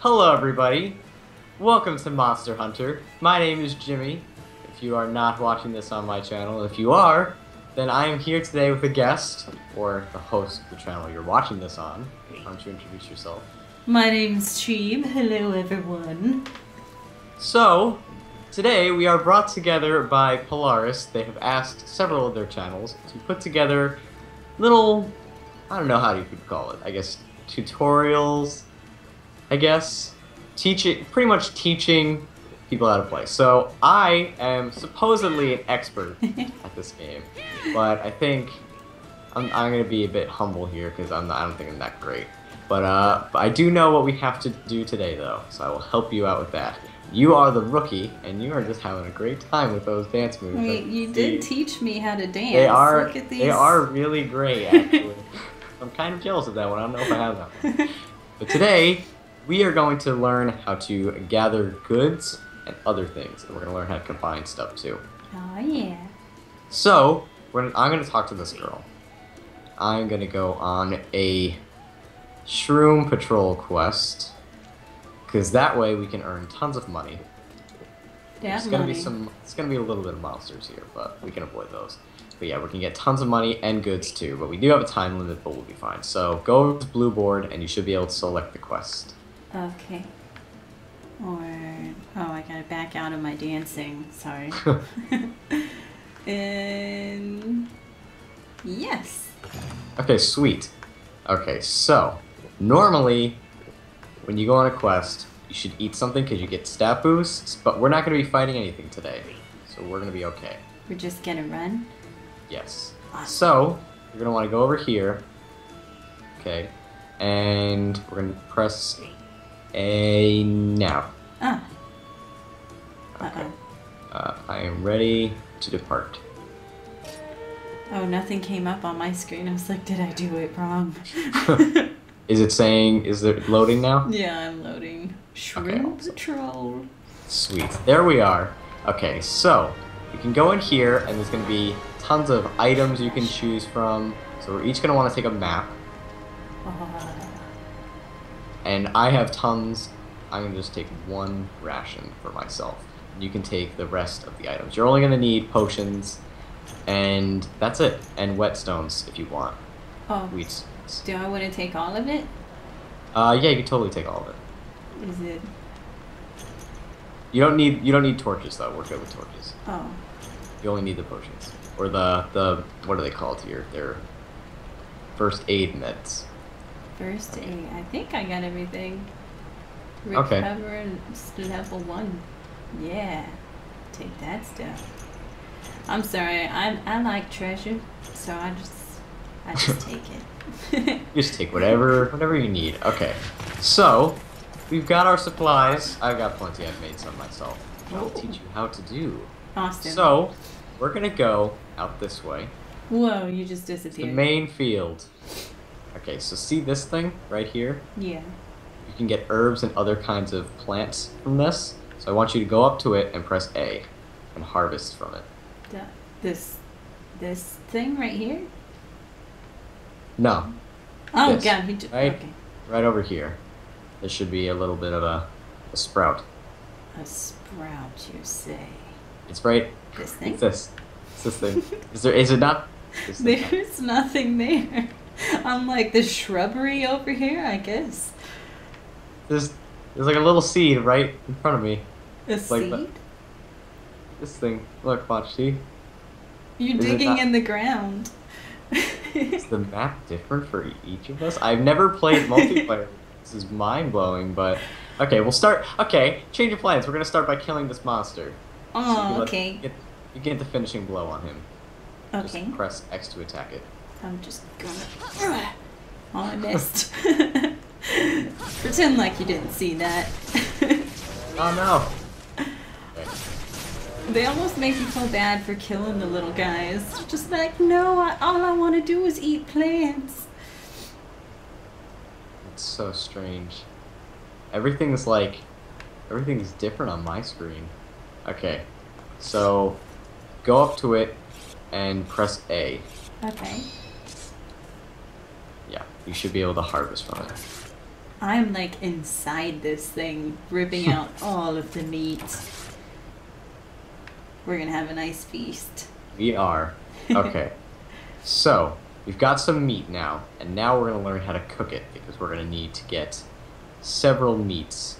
Hello, everybody. Welcome to Monster Hunter. My name is Jimmy. If you are not watching this on my channel, if you are, then I am here today with a guest, or the host of the channel you're watching this on. Why don't you introduce yourself? My name's Chiib. Hello, everyone. So, today we are brought together by Polaris. They have asked several of their channels to put together little, I don't know how you could call it, I guess tutorials, I guess, teaching, pretty much teaching people how to play. So I am supposedly an expert at this game, but I think I'm, I'm gonna be a bit humble here because I'm not, I don't think I'm that great. But uh, but I do know what we have to do today though, so I will help you out with that. You are the rookie, and you are just having a great time with those dance moves. Wait, you see. did teach me how to dance. They are Look at these. they are really great actually. I'm kind of jealous of that one. I don't know if I have that one. But today we are going to learn how to gather goods and other things, and we're going to learn how to combine stuff too. Oh yeah. So I'm going to talk to this girl. I'm going to go on a shroom patrol quest because that way we can earn tons of money. There's gonna money. be some. It's gonna be a little bit of monsters here, but we can avoid those. But yeah, we can get tons of money and goods too. But we do have a time limit, but we'll be fine. So go over to the blue board, and you should be able to select the quest. Okay. Or oh, I gotta back out of my dancing. Sorry. and yes. okay, sweet. Okay, so normally when you go on a quest, you should eat something because you get stat boosts. But we're not gonna be fighting anything today, so we're gonna be okay. We're just gonna run. Yes. Awesome. So you're gonna want to go over here. Okay, and we're gonna press a now. Ah. Okay. Uh, I am ready to depart. Oh, nothing came up on my screen. I was like, did I do it wrong? Is it saying? Is it loading now? yeah, I'm loading. Okay, Shroom awesome. Patrol. Sweet. There we are. Okay, so you can go in here, and there's gonna be tons of items you can choose from. So we're each gonna want to take a map, Ah. And I have tons. I'm gonna just take one ration for myself. You can take the rest of the items. You're only gonna need potions, and that's it. And whetstones if you want. oh, Wheat stones. do I want to take all of it? Uh, yeah, you can totally take all of it. Is it? You don't need you don't need torches though. We're good with torches. Oh, You only need the potions or the the what are they called here? They're first aid meds. First aid. I think I got everything. Okay. Recover s- level one. Yeah, take that stuff. I'm sorry. I I like treasure, so I just I just take it. You just take whatever whatever you need. Okay, so we've got our supplies. I've got plenty. I've made some myself. I'll Ooh. teach you how to do. Awesome. So we're gonna go out this way. Whoa, you just disappeared. The main field. Okay, so see this thing right here? yeah. You can get herbs and other kinds of plants from this. So I want you to go up to it and press A and harvest from it. The- This this thing right here. No, Oh This, God, he just right? okay. right over here. There should be a little bit of a, a sprout. A sprout, you say? It's right. This thing? It's this. It's this thing. Is there? Is it not? There's nothing there. I'm like the shrubbery over here, I guess. There's there's like a little seed right in front of me. A seed? This thing. Look, watch. See? You're Is digging in the ground. Is the map different for each of us? I've never played multiplayer. this is mind blowing, but okay, we'll start. Okay, change of plans. We're gonna start by killing this monster. So you oh, okay. Get, you get the finishing blow on him. Okay. Just press X to attack it. I'm just gonna. Oh, I missed. Pretend like you didn't see that. Oh no! They almost make me feel bad for killing the little guys. Just like, no, I, all I want to do is eat plants. It's so strange. Everything's like, everything's different on my screen. Okay, so go up to it and press A. Okay. You should be able to harvest from it. I'm like inside this thing, ripping out all of the meat. We're gonna have a nice feast. We are. Okay. so, we've got some meat now, and now we're going to learn how to cook it because we're going to need to get several meats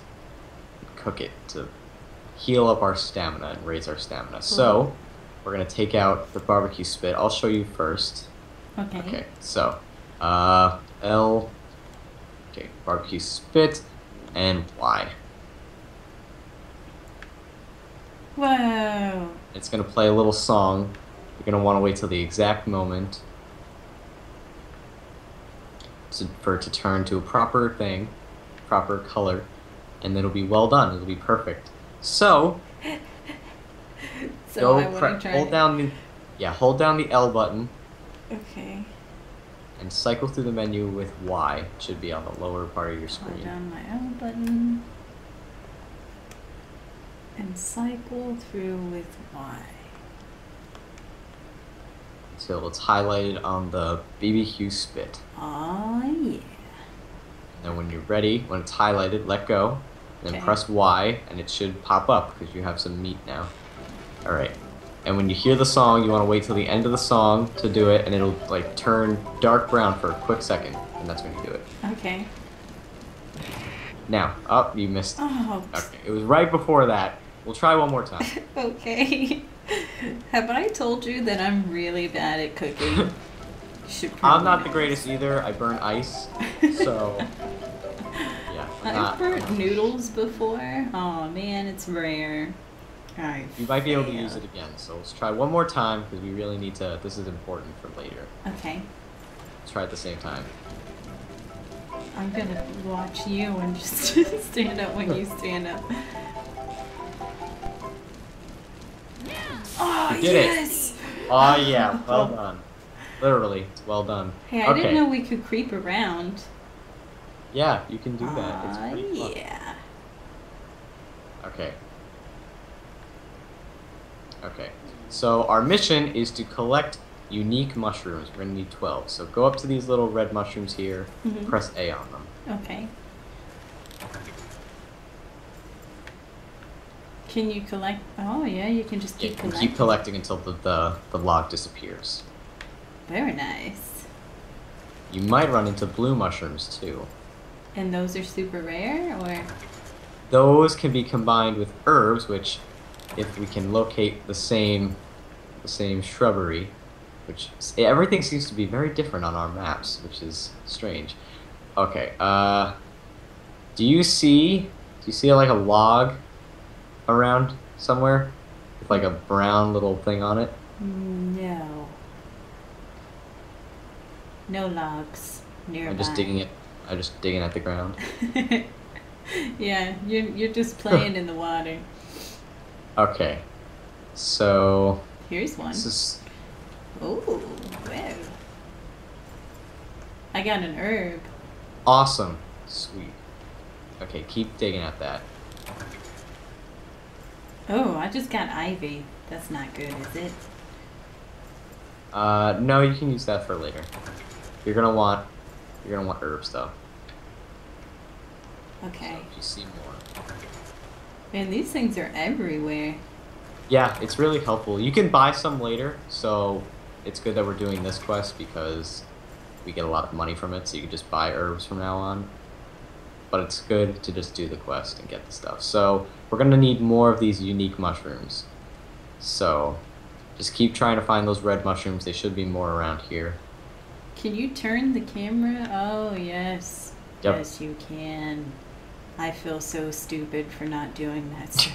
and cook it to heal up our stamina and raise our stamina. So, we're going to take out the barbecue spit. I'll show you first. Okay. Okay, so, uh, L, okay, barbecue spit, and Y. Whoa. It's going to play a little song. You're going to want to wait till the exact moment to, for it to turn to a proper thing, proper color, and then it'll be well done. It'll be perfect. So, So go I wanna try. hold down the yeah, hold down the L button Okay. And cycle through the menu with Y. It should be on the lower part of your screen. Hold down my L button. And cycle through with Y. So it's highlighted on the BBQ spit. Oh yeah. And then when you're ready, when it's highlighted, let go. Then Okay. press Y, and it should pop up because you have some meat now. All right. And when you hear the song, you want to wait till the end of the song to do it, and it'll like turn dark brown for a quick second, and that's when you do it. Okay. Now, up, you missed. Oh. Okay, it was right before that. We'll try one more time. Okay. Have I told you that I'm really bad at cooking? I'm not the greatest either. I burn ice, so yeah, I've burnt noodles before. Oh man, it's rare. I You might be able to use it again. So let's try one more time because we really need to. This is important for later. Okay. Let's try at the same time. I'm gonna watch you and just stand up when you stand up. Oh You ah, did it. yes! Oh yeah, well done. Literally, it's well done. Hey, I okay. didn't know we could creep around. Yeah, you can do that. Ah, fun. yeah. Okay. Okay. So our mission is to collect unique mushrooms. We're gonna need twelve. So go up to these little red mushrooms here. Mhm. Press A on them. Okay. Can you collect? Oh yeah, you can just keep can collecting. keep collecting until the, the the log disappears. Very nice. You might run into blue mushrooms too. And those are super rare, or Those can be combined with herbs, which, if we can locate the same, the same shrubbery, which everything seems to be very different on our maps, which is strange. Okay. Uh, do you see? Do you see like a log around somewhere with like a brown little thing on it? no? No logs nearby. I'm just digging it. I'm just digging at the ground. yeah, you're you're just playing in the water. Okay. So Here's one. this is Oh, whoa. I got an herb. awesome. Sweet. Okay, keep digging at that. Oh, I just got ivy. That's not good, is it? Uh, no, you can use that for later. You're gonna want, you're gonna want herbs though. Okay. So you see more. Man, these things are everywhere. Yeah, it's really helpful. You can buy some later, so it's good that we're doing this quest because we get a lot of money from it. So you can just buy herbs from now on. But it's good to just do the quest and get the stuff. So we're gonna need more of these unique mushrooms. So just keep trying to find those red mushrooms. They should be more around here. Can you turn the camera? Oh, yes. Yep. Yes, you can. I feel so stupid for not doing that.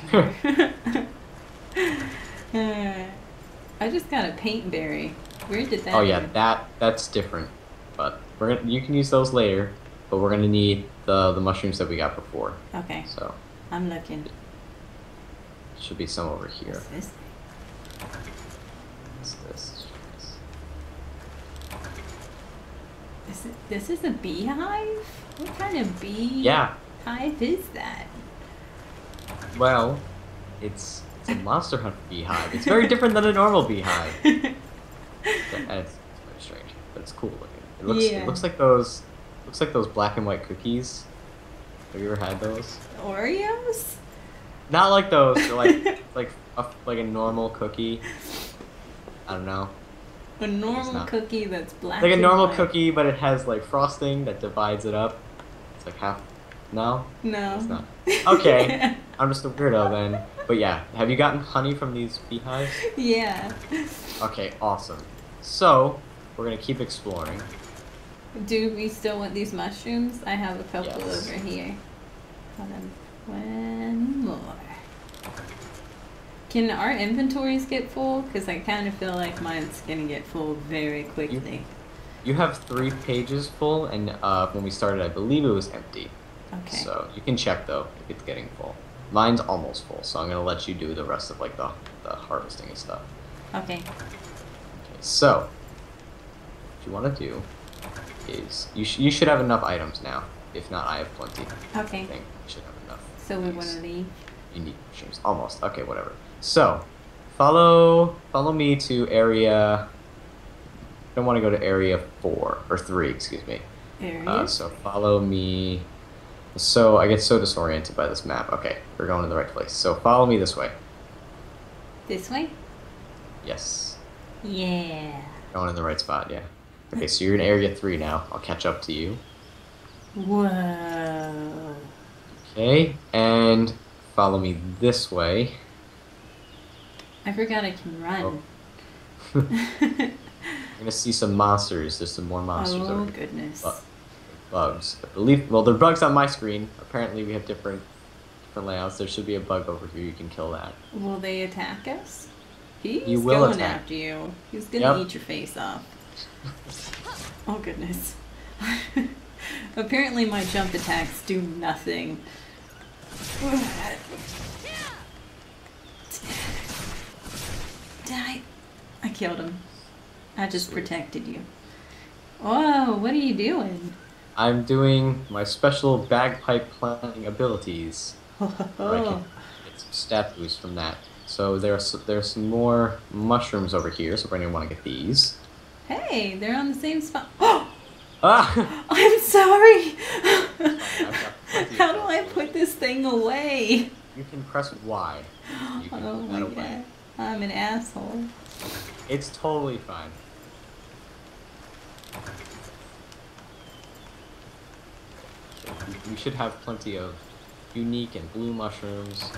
Uh, I just got a paint berry. Where did that Oh yeah, that that's different. But we're gonna you can use those later. But we're gonna need the the mushrooms that we got before. Okay, So I'm looking. should be some over here. What's this? What's this? Is this is a beehive? What kind of bee Yeah. Hive is that? Well, it's it's a monster hunt beehive. It's very different than a normal beehive. And eh, it's, it's very strange, but it's cool looking. It looks Yeah. it looks like those looks like those black and white cookies Have you ever had those? Oreos? Not like those. They're like like a, like a normal cookie. I don't know. A normal cookie that's black. Like a normal white. cookie, but it has like frosting that divides it up. It's like half. No, No. it's not. Okay. I'm just a weirdo then. But yeah, have you gotten honey from these beehives? yeah. Okay, awesome. So we're gonna keep exploring. Do we still want these mushrooms? I have a couple Yes. over here. Hold on. One more. Can our inventories get full? Because I kind of feel like mine's gonna get full very quickly. You have three pages full, and uh, when we started, I believe it was empty. Okay. So you can check though if it's getting full. Mine's almost full, so I'm gonna let you do the rest of like the, the harvesting and stuff. Okay. Okay, so what you want to do is you sh- you should have enough items now. If not, I have plenty. I Okay. think you should have enough. So we want to leave. You need mushrooms. Almost. Okay, whatever. So follow follow me to area. I don't want to go to area four or three. Excuse me. Areas. Uh, so follow me. So I get so disoriented by this map. Okay, we're going in the right place. So follow me this way. This way? Yes, Yeah. going in the right spot. Yeah. Okay, so you're in area three now. I'll catch up to you. Whoa. Okay, and follow me this way. I forgot I can run. Oh. You're gonna see some monsters. There's some more monsters oh goodness. Bugs. I believe. Well, there are bugs on my screen. Apparently, we have different different layouts. There should be a bug over here. You can kill that. Will they attack us? He's You will going attack. after you. He's gonna Yep. eat your face off. Oh goodness. Apparently my jump attacks do nothing. Die. I killed him. I just protected you. Whoa, what are you doing? I'm doing my special bagpipe playing abilities. I can get some stat boost from that. So there's there's some more mushrooms over here. So we're gonna want to get these. hey, they're on the same spot. Oh, Ah! I'm sorry. got plenty of How do. I put this thing away? You can press Y. You can Oh my away. god. I'm an asshole. It's totally fine. We should have plenty of unique and blue mushrooms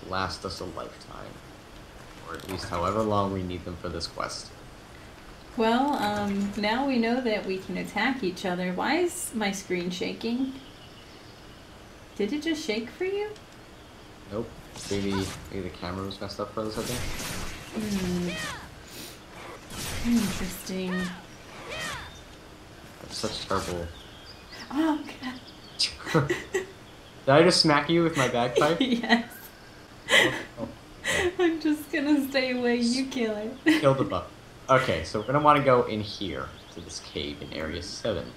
to last us a lifetime. Or at least however long we need them for this quest. Well, um, now we know that we can attack each other. Why is my screen shaking? Did it just shake for you? Nope. Maybe, maybe the camera was messed up for a second. Hmm. Interesting. That's such terrible. Oh god. Did I just smack you with my bagpipe? yes. Oh, oh, I'm just gonna stay away. You kill it. Kill the buck. Okay, so we're gonna want to go in here to this cave in area seven.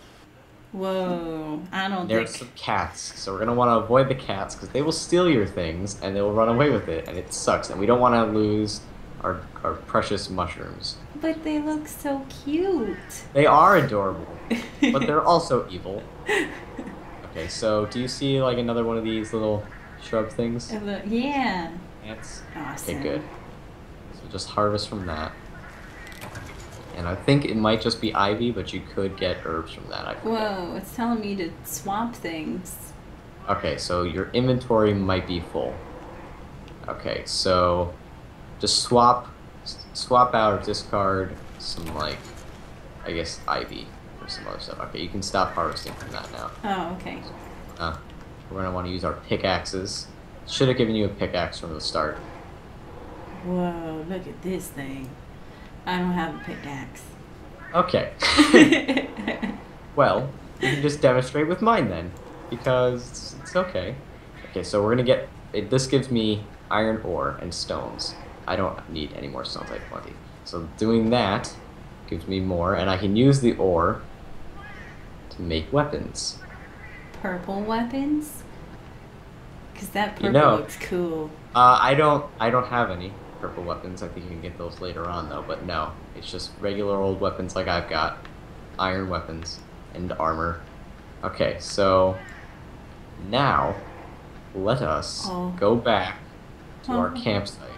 Whoa. I don't There's think. some cats, so we're gonna want to avoid the cats because they will steal your things and they will run away with it, and it sucks. And we don't want to lose our our precious mushrooms. But they look so cute. They are adorable, but they're also evil. Okay, so do you see like another one of these little shrub things? Look- yeah. Ants. Awesome. Okay, good. So just harvest from that. And I think it might just be ivy, but you could get herbs from that. I forget. Whoa, it's telling me to swap things. Okay, so your inventory might be full. Okay, so just swap swap out or discard some like I guess ivy some other stuff. Okay, you can stop harvesting from that now. Oh, okay. Uh, we're gonna want to use our pickaxes. Should have given you a pickaxe from the start. Whoa, look at this thing. I don't have a pickaxe. Okay. well, you can just demonstrate with mine then, because it's, okay. Okay, so we're gonna get. It, this gives me iron ore and stones. I don't need any more stones. I have plenty. So doing that gives me more, and I can use the ore to make weapons. Purple weapons? Because that purple You know. looks cool. Uh, I don't. I don't have any purple weapons. I think you can get those later on, though. But no, it's just regular old weapons like I've got, iron weapons and armor. Okay, so Now, let us Oh. go back to our Oh. campsite.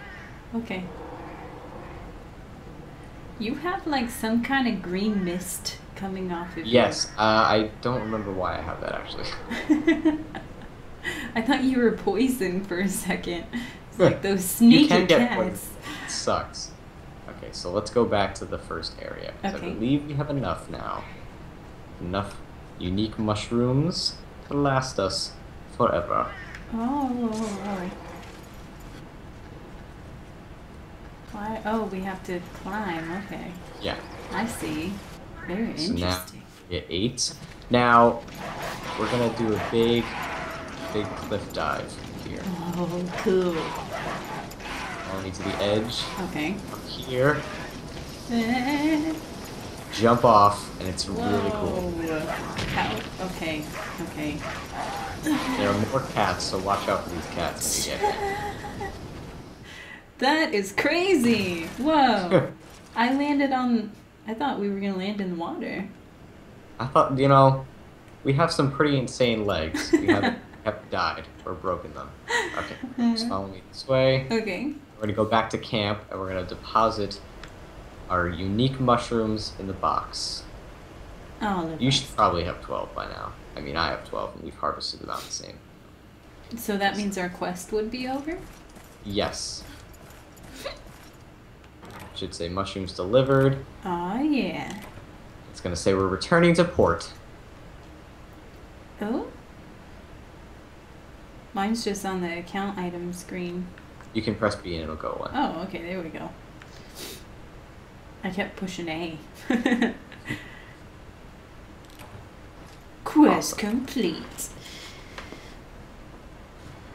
Okay. You have like some kind of green mist coming off of Yes, uh, I don't remember why I have that actually. I thought you were poisoned for a second. It's like those sneaky get cats. It sucks. Okay, so let's go back to the first area. Okay. I believe we have enough now. Enough unique mushrooms to last us forever. Oh. Why? Oh, we have to climb. Okay. Yeah. I see. Very So now interesting. get eight. Now we're gonna do a big, big cliff dive here. Oh, cool. Only to the edge. Okay. Here. Eh. Jump off, and it's really cool. Whoa. How? Okay. Okay. There are more cats, so watch out for these cats when you get here. That is crazy. Whoa. I landed on. I thought we were gonna land in the water. I thought, you know, we have some pretty insane legs. We have, have died or broken them. Okay, just follow me this way. Okay. We're gonna go back to camp and we're gonna deposit our unique mushrooms in the box. Oh, You should probably have 12 by now. I mean, I have 12 and we've harvested about the same. So that means our quest would be over? Yes. Should say mushrooms delivered. Oh, yeah. It's gonna say we're returning to port. Oh? Mine's just on the account item screen. You can press B and it'll go away. Oh, okay, there we go. I kept pushing A. Quest Awesome. complete.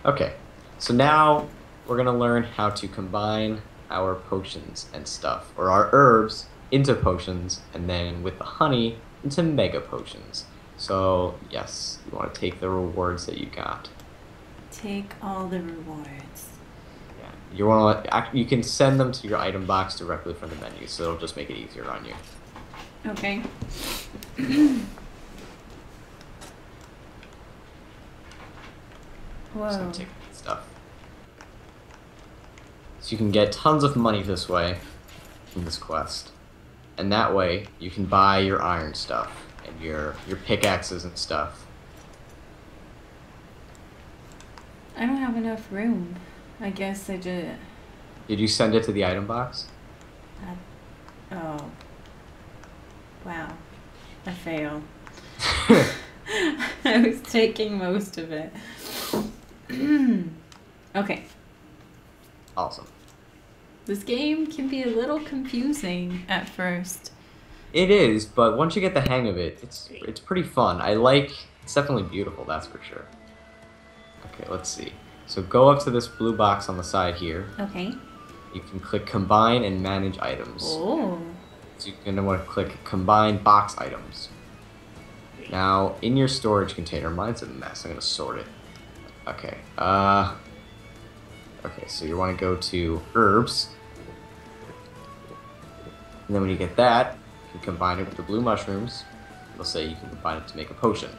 Okay, so now we're gonna learn how to combine our potions and stuff, or our herbs into potions, and then with the honey into mega potions. So yes, you want to take the rewards that you got. Take all the rewards. Yeah, you want to. You can send them to your item box directly from the menu, so it'll just make it easier on you. Okay. Whoa. Take that stuff. So you can get tons of money this way from this quest, and that way you can buy your iron stuff and your your pickaxes and stuff. I don't have enough room. I guess I just. Did you send it to the item box? Oh. Wow. I failed. I was taking most of it. okay. Awesome. This game can be a little confusing at first. It is, but once you get the hang of it, it's it's pretty fun. I like. It's definitely beautiful. That's for sure. Okay, let's see. So go up to this blue box on the side here. Okay. You can click combine and manage items. Oh. So you're gonna want to click combine box items. Now, in your storage container, mine's a mess. I'm gonna sort it. Okay. Uh. Okay, so you want to go to herbs, and then when you get that, you combine it with the blue mushrooms. It'll say you can combine it to make a potion.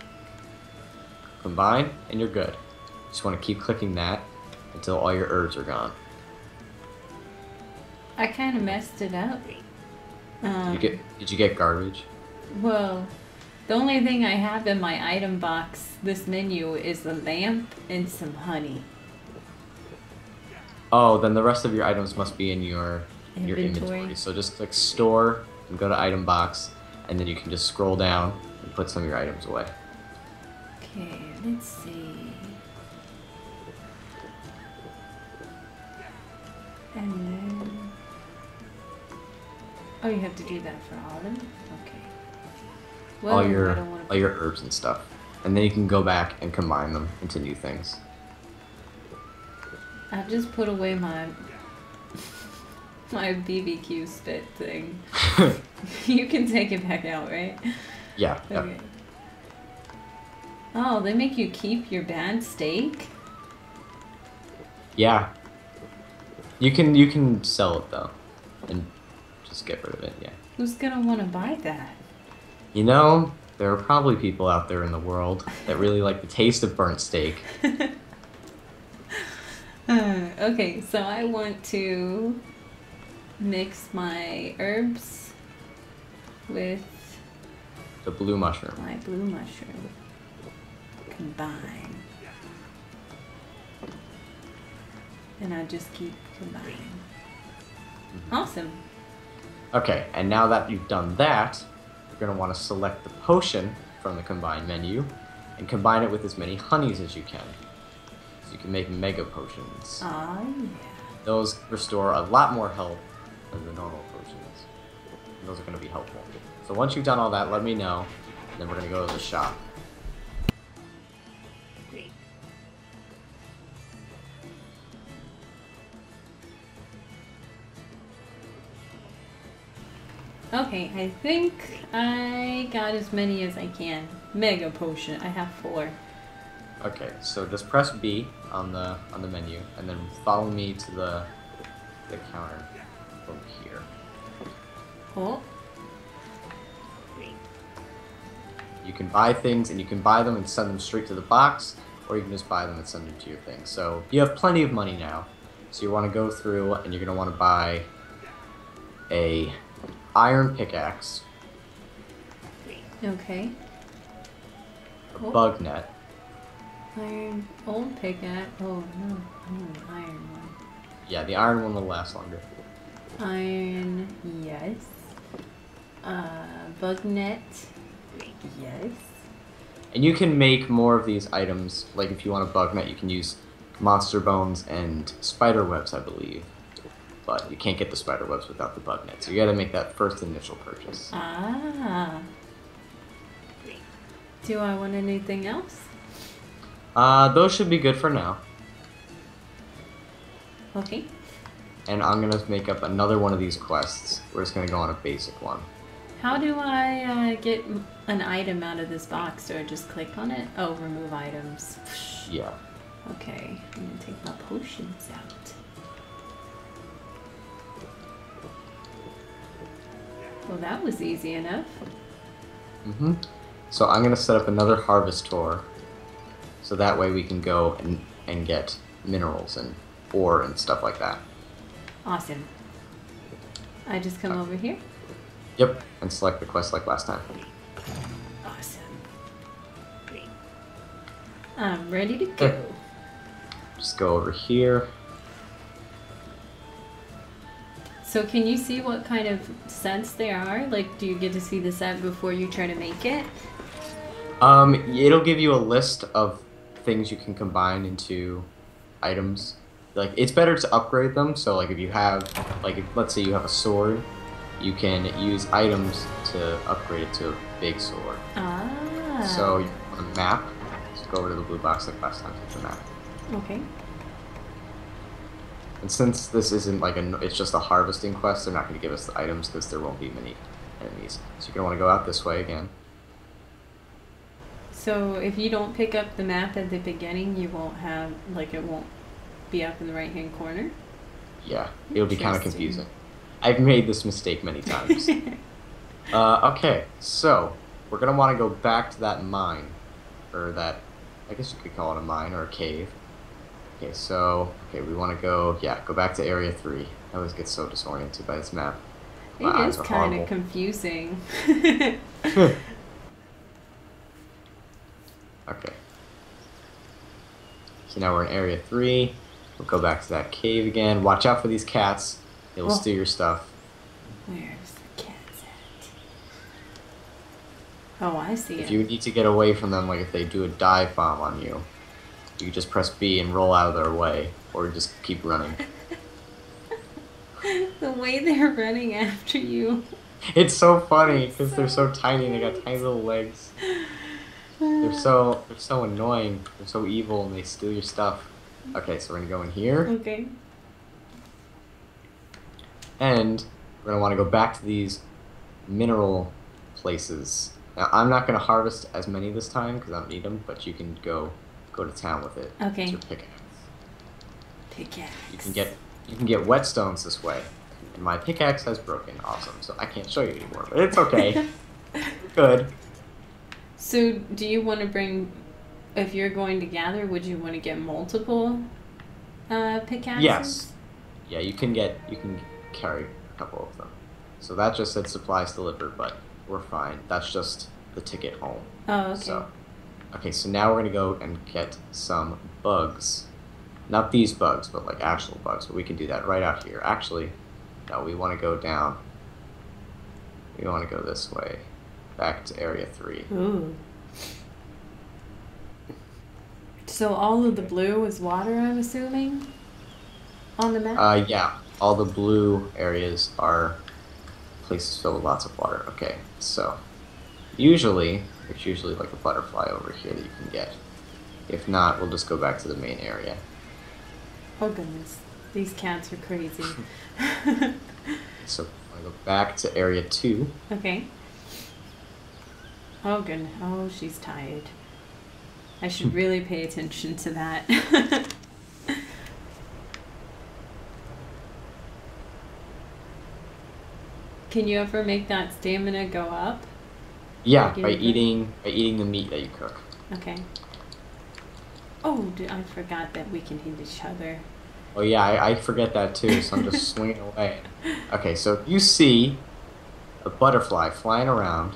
Combine, and you're good. Just want to keep clicking that until all your herbs are gone. I kind of messed it up. Um, Did you get? Did you get garbage? Well, the only thing I have in my item box, this menu, is a lamp and some honey. Oh, then the rest of your items must be in your your Inventory. inventory. So just click store and go to item box, and then you can just scroll down and put some of your items away. Okay, let's see. And then. Oh, you have to do that for all of them? Okay. Well, all your all your herbs and stuff, and then you can go back and combine them into new things. I've just put away my my BBQ spit thing. you can take it back out, right? yeah. yeah. Okay. Oh, they make you keep your bad steak? Yeah. You can you can sell it though, and just get rid of it. Yeah. Who's gonna want to buy that? You know, there are probably people out there in the world that really like the taste of burnt steak. Uh, okay, so I want to mix my herbs with The blue mushroom. my blue mushroom. Combine. And I just keep combining. Awesome. Okay, and now that you've done that, you're going to want to select the potion from the combine menu and combine it with as many honeys as you can. You can make mega potions. Ah, yeah. Those restore a lot more health than the normal potions. Those are going to be helpful. So once you've done all that, let me know, and then we're going to go to the shop. Okay, I think I got as many as I can. Mega potion. I have four. Okay, so just press B on the on the menu, and then follow me to the the counter over here. Oh, You can buy things, and you can buy them and send them straight to the box, or you can just buy them and send them to your thing. So you have plenty of money now. So you want to go through, and you're gonna want to buy a iron pickaxe, okay. a Oh. bug net, Iron old pickaxe. Oh no, I need an iron one. yeah, the iron one will last longer. Iron, yes. Uh, bug net, yes. And you can make more of these items. Like if you want a bug net, you can use monster bones and spider webs, I believe. But you can't get the spider webs without the bug net, so you got to make that first initial purchase. Ah. Do I want anything else? Uh, those should be good for now. Okay. And I'm gonna make up another one of these quests. We're just gonna go on a basic one. How do I uh, get an item out of this box? Do I just click on it? Oh, remove items. Yeah. Okay, I'm gonna take my potions out. Well, that was easy enough. Mm-hmm. So I'm gonna set up another harvest tour, so that way we can go and and get minerals and ore and stuff like that. Awesome. I just come over here. Yep. And select the quest like last time. Awesome. I'm ready to go. Just go over here. So, can you see what kind of scents they are? Like, do you get to see the scent before you try to make it? Um, it'll give you a list of things you can combine into items. Like it's better to upgrade them. So like if you have like if, let's say you have a sword, you can use items to upgrade it to a big sword. Ah. So a map, just go over to the blue box like last time. Take the map. Okay. And since this isn't like a, it's just a harvesting quest, they're not going to give us the items because there won't be many enemies. So you're going to want to go out this way again. So, if you don't pick up the map at the beginning, you won't have like it won't be up in the right hand corner. Yeah, it'll be kind of confusing. I've made this mistake many times. uh, okay, so we're gonna want to go back to that mine, or that I guess you could call it a mine or a cave. Okay, so okay, we want to go. Yeah, go back to area three. I always get so disoriented by this map. My It is kind of confusing. Okay. So now we're in area three. We'll go back to that cave again. Watch out for these cats. They will Oh. steal your stuff. Where's the cats at? Oh, I see If it. you need to get away from them, like if they do a dive bomb on you, you just press B and roll out of their way, or just keep running. the way they're running after you. It's so funny because they're so tiny and they got tiny little legs. They're so they're so annoying. They're so evil and they steal your stuff. Okay, so we're gonna go in here Okay. and we're gonna want to go back to these mineral places. Now I'm not gonna harvest as many this time because I don't need them, but you can go go to town with it. Okay. It's your pickaxe. Pickaxe. You can get you can get whetstones this way. And my pickaxe has broken. Awesome. So I can't show you anymore, but it's okay. Good. So, do you want to bring, if you're going to gather, would you want to get multiple uh, pickaxes? Yes. Yeah, you can get you can carry a couple of them. So that just said supplies delivered, but we're fine. That's just the ticket home. Oh, okay. So, okay, so now we're gonna go and get some bugs. Not these bugs, but like actual bugs. But we can do that right out here. Actually, no, we want to go down. We want to go this way, back to area three. Ooh. So all of the blue is water, I'm assuming, on the map. Uh, yeah, all the blue areas are places filled with lots of water. Okay, so usually there's usually like a butterfly over here that you can get. If not, we'll just go back to the main area. oh goodness, these cats are crazy. So I go back to area two. okay. Oh goodness. Oh, she's tired. I should really pay attention to that. Can you ever make that stamina go up? Yeah, Like by eating by eating the meat that you cook. Okay. Oh, I forgot that we can hit each other. Oh yeah, I, I forget that too, so I'm just swinging away. Okay, so if you see a butterfly flying around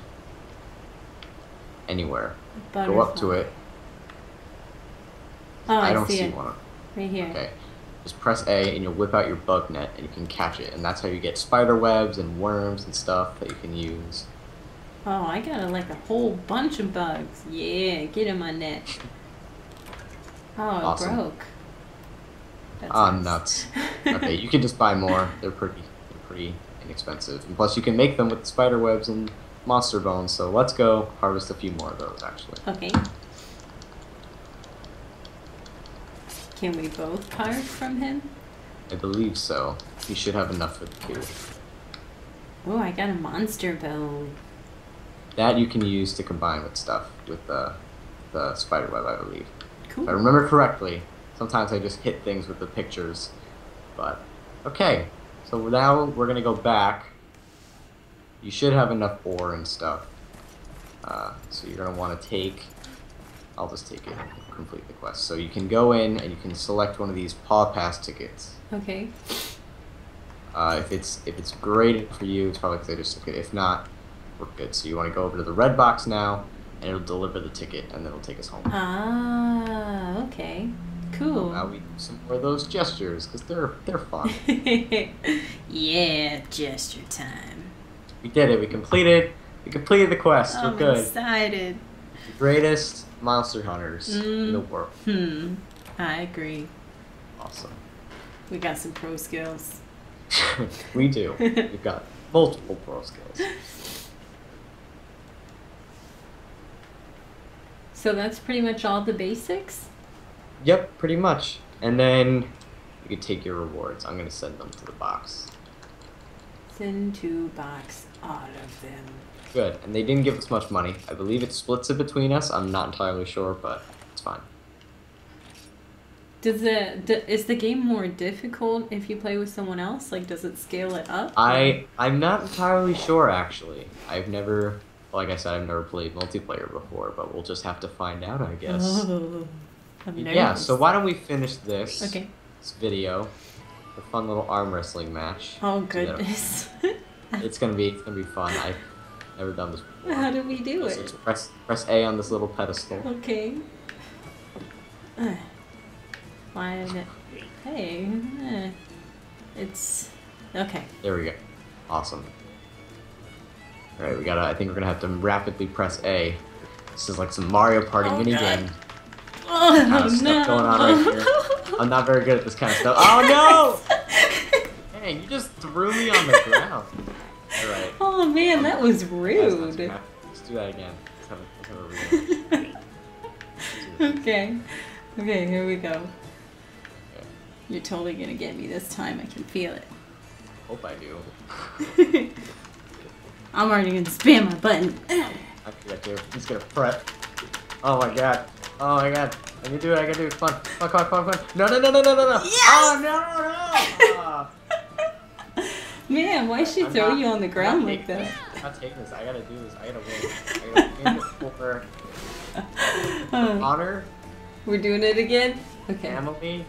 anywhere, go up to it. Oh, I, I don't see, see one. right here. Okay. Just press A and you'll whip out your bug net and you can catch it. And that's how you get spider webs and worms and stuff that you can use. Oh, I got like a whole bunch of bugs. Yeah, get in my net. Oh, it broke. That's Ah, nice. nuts. Okay, you can just buy more. They're pretty they're pretty inexpensive. And plus you can make them with spider webs and monster bones. So let's go harvest a few more of those actually. Okay. Can we both carve from him? I believe so. You should have enough for the two. Oh, I got a monster bone. That you can use to combine with stuff with the the spider web, I believe. Cool. If I remember correctly, sometimes I just hit things with the pictures. But okay, so now we're gonna go back. You should have enough ore and stuff. Uh, so you're gonna want to take. I'll just take it and complete the quest. So you can go in and you can select one of these paw pass tickets. Okay. Uh, if it's if it's graded for you, it's probably because they just took it. If not, we're good. So you want to go over to the red box now, and it'll deliver the ticket, and then it'll take us home. Ah, okay. Cool. Now we do some more of those gestures because they're they're fun. yeah, gesture time. We did it. We completed. We completed the quest. I'm we're good. excited. The greatest monster hunters in Mm. the world. Hmm. I agree. Awesome. We got some pro skills. we do. We've got multiple pro skills. So that's pretty much all the basics. Yep, pretty much. And then you can take your rewards. I'm gonna send them to the box. Send to box all of them. Good. And they didn't give us much money. I believe it splits it between us. I'm not entirely sure, but it's fine. Does it d- is the game more difficult if you play with someone else? Like, does it scale it up? I I'm not entirely sure actually. I've never like I said, I've never played multiplayer before, but we'll just have to find out, I guess. Oh, I'm yeah, so why don't we finish this Okay. this video? A fun little arm wrestling match. Oh Do goodness. It's gonna be it's gonna be fun. I've never done this before. How do we do So it? just press press A on this little pedestal. Okay. It? Hey, eh, it's okay. There we go. Awesome. Alright, we gotta I think we're gonna have to rapidly press A. This is like some Mario Party Oh, mini God. game. Oh kind of stuff going on right here. I'm not very good at this kind of stuff. Oh no! Hey, you just threw me on the ground. Alright. oh man, that was rude. bad. Let's do that again. Let's have a, let's have a okay. Okay, here we go. Okay. You're totally gonna get me this time. I can feel it. Hope I do. I'm already gonna spam my button. I. I'm just gonna prep. Oh my god. Oh my god. I can do it. I can do it. Fun. Fun, fun, fun, fun. No, no, no, no, no, no, no. Yes! Oh, no, no. Ah. Man, why she I'm throw not- you on the I'm ground not like that? this. not taking this. I gotta do this. I gotta win. I gotta win for honor, We're doing it again? Okay. family.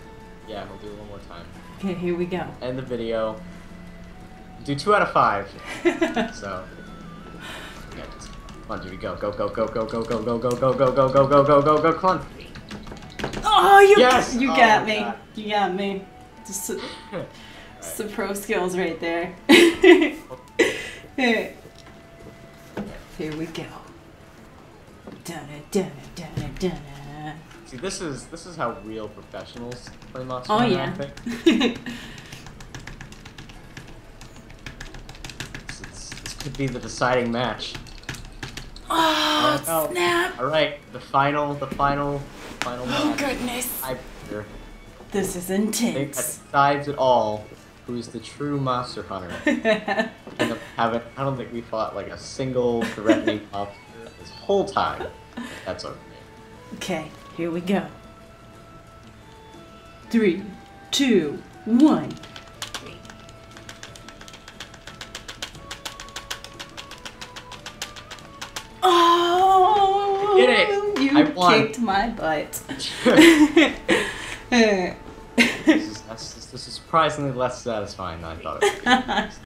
Yeah, we'll do it one more time. Okay, here we go. End the video. Do two out of five. So. Yeah, just, come on, Judy, go, go, go, go, go, go, go, go, go, go, go, go, go, go, go, go, go, come on. Oh, you Yes! you Oh got my me. God. You got me. Just, just the pro skills right there. Here we go. Dun dun dun dun dun. See, this is this is how real professionals play Monster Oh Hunter, I yeah. think. This, is- this could be the deciding match. oh Oh, snap! All right, the final, the final, final Oh match. goodness, I this is I think that intense. decides it all. Who's the true monster hunter? And haven't. I don't think we fought like a single threatening monster this whole time. That's okay. okay, here we go. Three, two, one. Oh! did it. Oh, you I won. kicked my butt. this, is, this, is, this is surprisingly less satisfying than I thought it would be.